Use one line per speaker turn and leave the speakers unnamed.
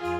Música